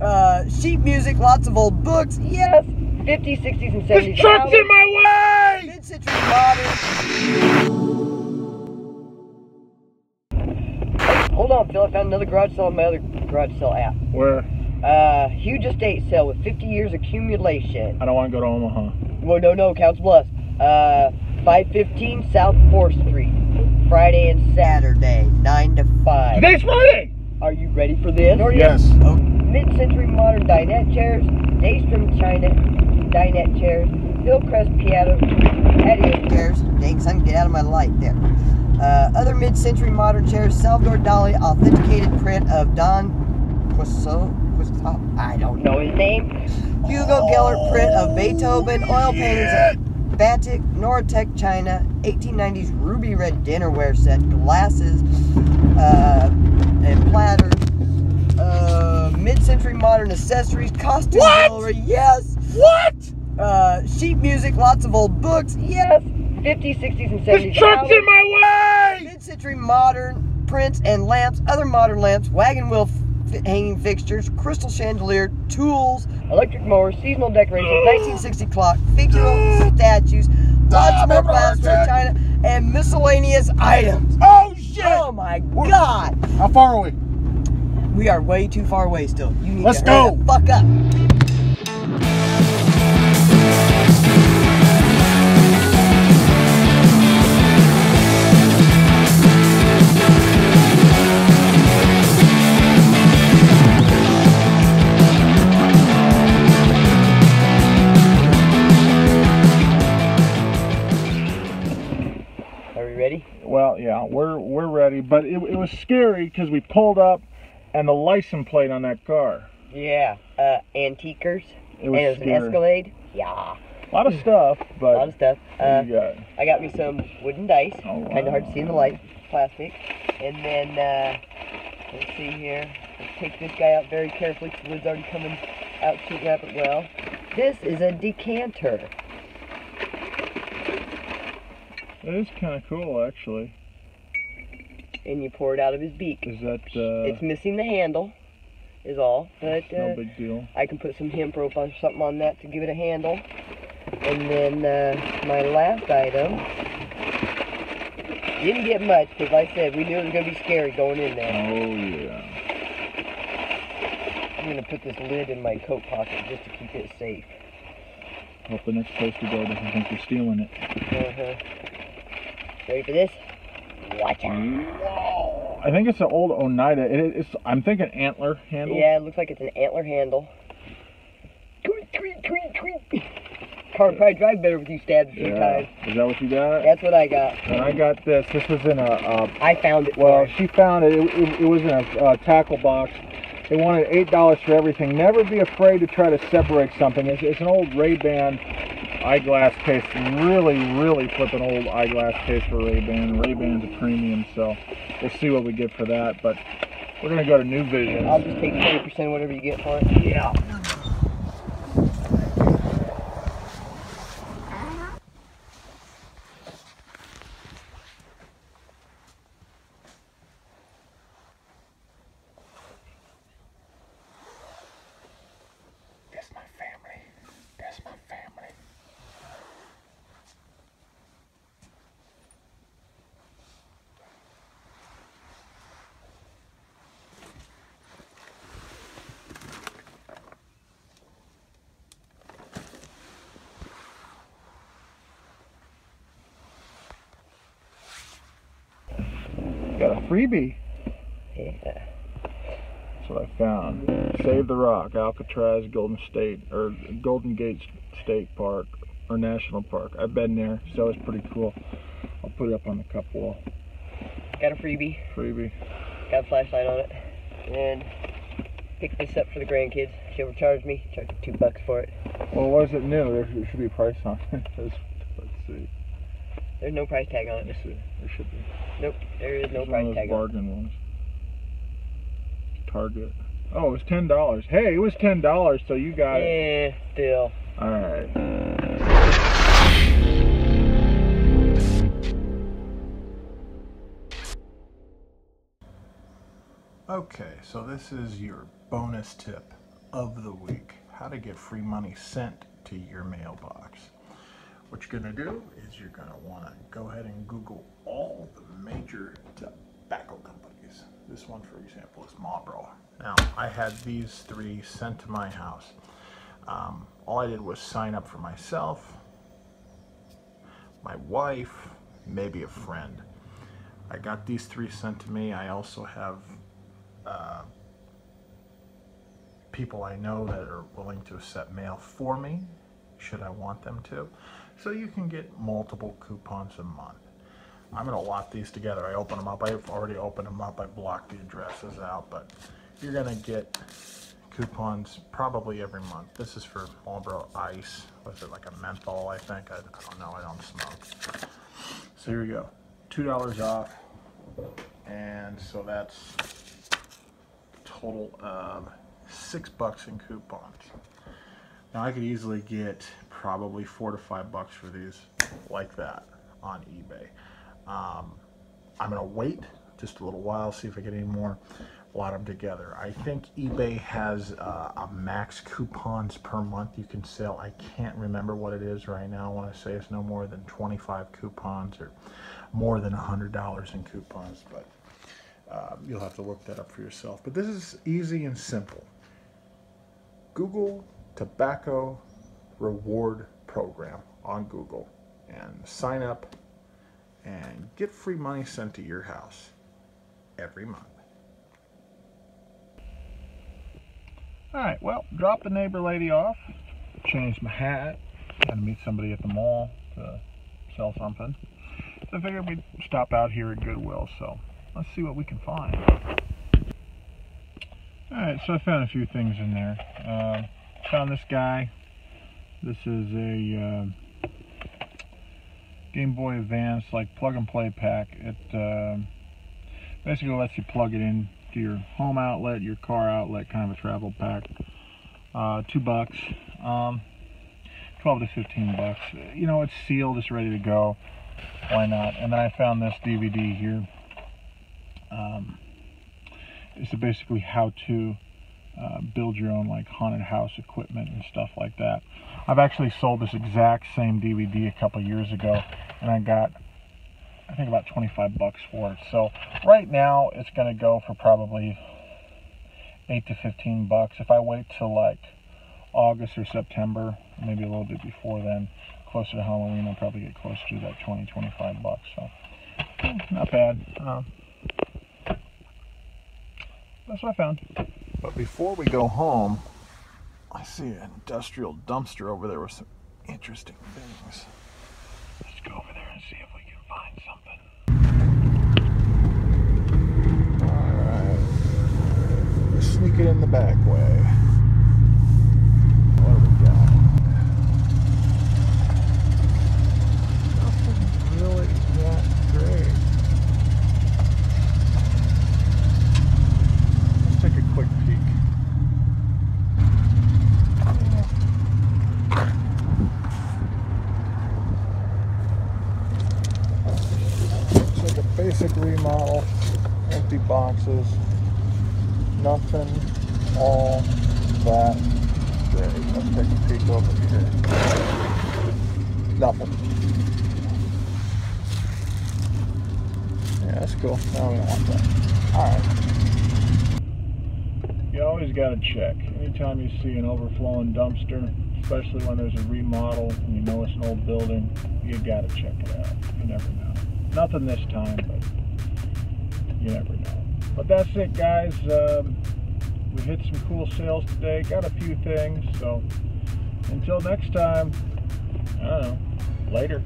Uh, sheet music, lots of old books. Yes. 50s, 60s, and 70s. This truck's in my way! Mid-century modern. Hold on, Phil. I found another garage sale on my other garage sale app. Where? Uh, huge estate sale with 50 years accumulation. I don't want to go to Omaha. Well, no, no, Council Bluffs. Uh, 515 South 4th Street. Friday and Saturday, 9 to 5. Today's Friday! Are you ready for this? Yes. Oh, mid-century modern dinette chairs, Daystrom china dinette chairs, Hillcrest piano patio chairs. Dang, son, get out of my light there. Uh, other mid-century modern chairs, Salvador Dali authenticated print of Don Quixote. Quixote- I don't know his name. Hugo Gellert print of Beethoven, oil paintings of Batik, Noritake China, 1890s ruby red dinnerware set, glasses, uh, and platters, uh, mid-century modern accessories, costume What? jewelry, yes, What? uh, sheet music, lots of old books, yes, 50s, 60s, and 70s. This truck's in my way! Mid-century modern prints and lamps, other modern lamps, wagon wheel hanging fixtures, crystal chandelier, tools, electric mowers, seasonal decorations, 1960 clock, figural statues, lots more glassware, china, and miscellaneous items. Oh! Oh my god! How far are we? We are way too far away still. You need Let's to go. fuck up. Yeah, we're we're ready, but it, it was scary because we pulled up and the license plate on that car. Yeah. Uh, antiquers. It was and it was scary. an Escalade. Yeah. A lot of stuff, A lot of stuff. what Uh, got? I got me some wooden dice. Oh, Kind of hard to see in the light. Plastic. And then, uh, let's see here. Let's take this guy out very carefully because the lid's already coming out to wrap it well. This is a decanter. It is kind of cool, actually. And you pour it out of his beak. Is that uh, it's missing the handle, is all. But no uh, big deal? I can put some hemp rope or something on that to give it a handle. And then uh, my last item didn't get much because, like I said, we knew it was going to be scary going in there. Oh yeah. I'm going to put this lid in my coat pocket just to keep it safe. Hope the next place we go doesn't think you're stealing it. Uh-huh. Ready for this? Watch. Whoa! I think it's an old Oneida. It, it's I'm thinking antler handle. Yeah, it looks like it's an antler handle. Tweet, tweet, tweet, tweet. Car probably drive better with you stabbed a few Yeah. times. Is that what you got? That's what I got. And I got this. This was in a. Uh, I found it. well, she found it. It, it, it was in a uh, tackle box. They wanted eight dollars for everything. Never be afraid to try to separate something. It's, it's an old Ray-Ban eyeglass case. Really, really flipping old eyeglass case for Ray-Ban. Ray-Ban's a premium, so we'll see what we get for that. But we're gonna go to New Vision. I'll just take 20% whatever you get for it. Yeah. Got a freebie. Yeah. That's what I found. Save the Rock, Alcatraz Golden State or Golden Gate State Park or National Park. I've been there, so it's pretty cool. I'll put it up on the cup wall. Got a freebie. Freebie. Got a flashlight on it. And picked this up for the grandkids. She overcharged me. Charged two bucks for it. Well, what is it new? There should- should be a price on it. Let's let's see. There's no price tag on it. see. There should be. Nope, there is no It's one of price those tag on it. bargain ones. Target. Oh, it was ten dollars. Hey, it was ten dollars, so you got it. Yeah, still. All right. Okay, so this is your bonus tip of the week. How to get free money sent to your mailbox. What you're gonna do is you're gonna wanna go ahead and Google all the major tobacco companies. This one, for example, is Marlboro. Now, I had these three sent to my house. Um, all I did was sign up for myself, my wife, maybe a friend. I got these three sent to me. I also have uh, people I know that are willing to accept mail for me, should I want them to. So you can get multiple coupons a month. I'm going to lock these together. I open them up. I've already opened them up. I blocked the addresses out, but you're going to get coupons probably every month. This is for Marlboro Ice. Was it like a menthol, I think? I, I don't know. I don't smoke. So here we go. $2 off. And so that's total of six bucks in coupons. Now I could easily get probably four to five bucks for these like that on eBay. Um, I'm gonna wait just a little while, see if I get any more, lot them together. I think eBay has uh, a max coupons per month you can sell. I can't remember what it is right now. I want to say it's no more than 25 coupons or more than $100 in coupons, but uh, you'll have to look that up for yourself. But this is easy and simple. Google Tobacco Reward Program on Google and sign up and get free money sent to your house every month. Alright, well, drop the neighbor lady off, changed my hat, had to meet somebody at the mall to sell something. So I figured we'd stop out here at Goodwill, so let's see what we can find. Alright, so I found a few things in there. Uh, found this guy. This is a uh, Game Boy Advance, like plug and play pack. It uh, basically lets you plug it in to your home outlet, your car outlet, kind of a travel pack. Uh, two bucks. Um, 12 to 15 bucks. You know, it's sealed, it's ready to go. Why not? And then I found this DVD here. Um, it's basically how to uh, build your own like haunted house equipment and stuff like that. I've actually sold this exact same DVD a couple years ago, and I got I think about 25 bucks for it. So right now it's going to go for probably 8 to 15 bucks. If I wait till like August or September, maybe a little bit before then, closer to Halloween, I'll probably get closer to that 20, 25 bucks. So not bad. Uh, that's what I found. But before we go home, I see an industrial dumpster over there with some interesting things. Let's go over there and see if we can find something. Alright. Sneak it in the back way. What do we got? Nothing really that great. Let's take a quick peek. It's like a basic remodel, empty boxes, nothing all that great. Let's take a peek over here. Nothing. Yeah, that's cool. Don't want that. Alright. You always gotta check. Anytime you see an overflowing dumpster, especially when there's a remodel and you know it's an old building, you gotta check it out. You never know. Nothing this time, but you never know. But that's it, guys. Um, we hit some cool sales today. Got a few things. So until next time, I don't know. Later.